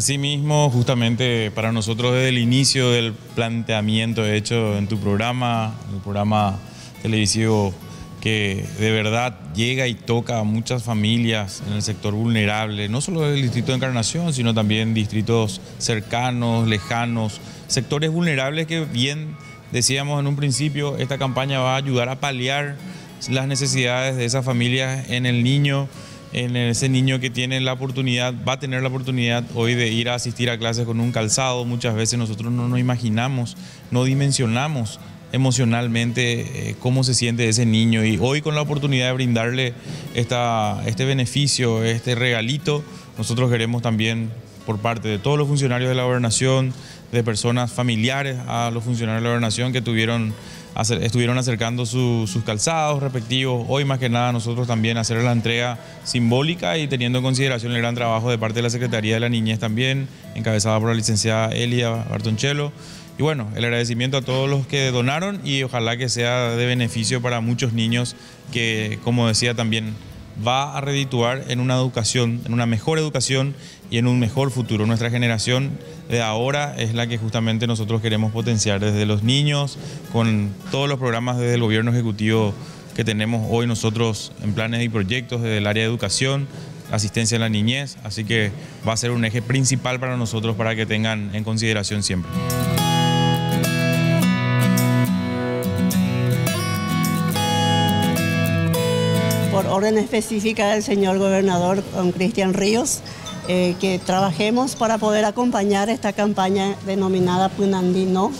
Asimismo, justamente para nosotros desde el inicio del planteamiento hecho en tu programa, el programa televisivo que de verdad llega y toca a muchas familias en el sector vulnerable, no solo del distrito de Encarnación, sino también distritos cercanos, lejanos, sectores vulnerables que bien decíamos en un principio, esta campaña va a ayudar a paliar las necesidades de esas familias en el niño, en ese niño que tiene la oportunidad, va a tener la oportunidad hoy de ir a asistir a clases con un calzado. Muchas veces nosotros no nos imaginamos, no dimensionamos emocionalmente eh, cómo se siente ese niño y hoy con la oportunidad de brindarle esta, este beneficio, este regalito, nosotros queremos también por parte de todos los funcionarios de la gobernación, de personas familiares a los funcionarios de la gobernación que tuvieron, estuvieron acercando sus calzados respectivos. Hoy más que nada nosotros también hacer la entrega simbólica y teniendo en consideración el gran trabajo de parte de la Secretaría de la Niñez también, encabezada por la licenciada Elia Bartoncello. Y bueno, el agradecimiento a todos los que donaron y ojalá que sea de beneficio para muchos niños que, como decía también, va a redituar en una educación, en una mejor educación y en un mejor futuro. Nuestra generación de ahora es la que justamente nosotros queremos potenciar desde los niños, con todos los programas desde el gobierno ejecutivo que tenemos hoy nosotros en planes y proyectos desde el área de educación, asistencia a la niñez, así que va a ser un eje principal para nosotros para que tengan en consideración siempre. Por orden específica del señor gobernador don Cristian Ríos, eh, que trabajemos para poder acompañar esta campaña denominada Punandino.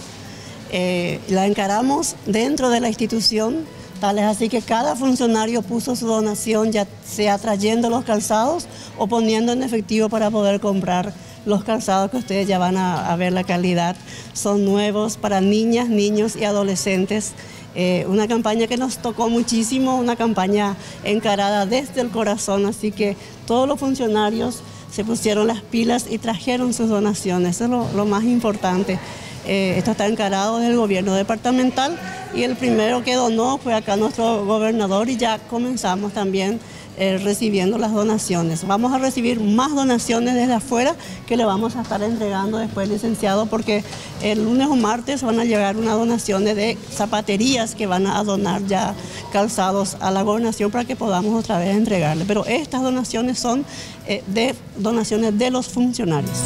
Eh, la encaramos dentro de la institución, tal es así que cada funcionario puso su donación, ya sea trayendo los calzados o poniendo en efectivo para poder comprar los calzados que ustedes ya van a ver la calidad. Son nuevos para niñas, niños y adolescentes eh, una campaña que nos tocó muchísimo, una campaña encarada desde el corazón, así que todos los funcionarios se pusieron las pilas y trajeron sus donaciones, eso es lo, más importante. Eh, esto está encarado del gobierno departamental y el primero que donó fue acá nuestro gobernador y ya comenzamos también eh, recibiendo las donaciones. Vamos a recibir más donaciones desde afuera que le vamos a estar entregando después, licenciado, porque el lunes o martes van a llegar unas donaciones de zapaterías que van a donar ya calzados a la gobernación para que podamos otra vez entregarle. Pero estas donaciones son eh, de donaciones de los funcionarios.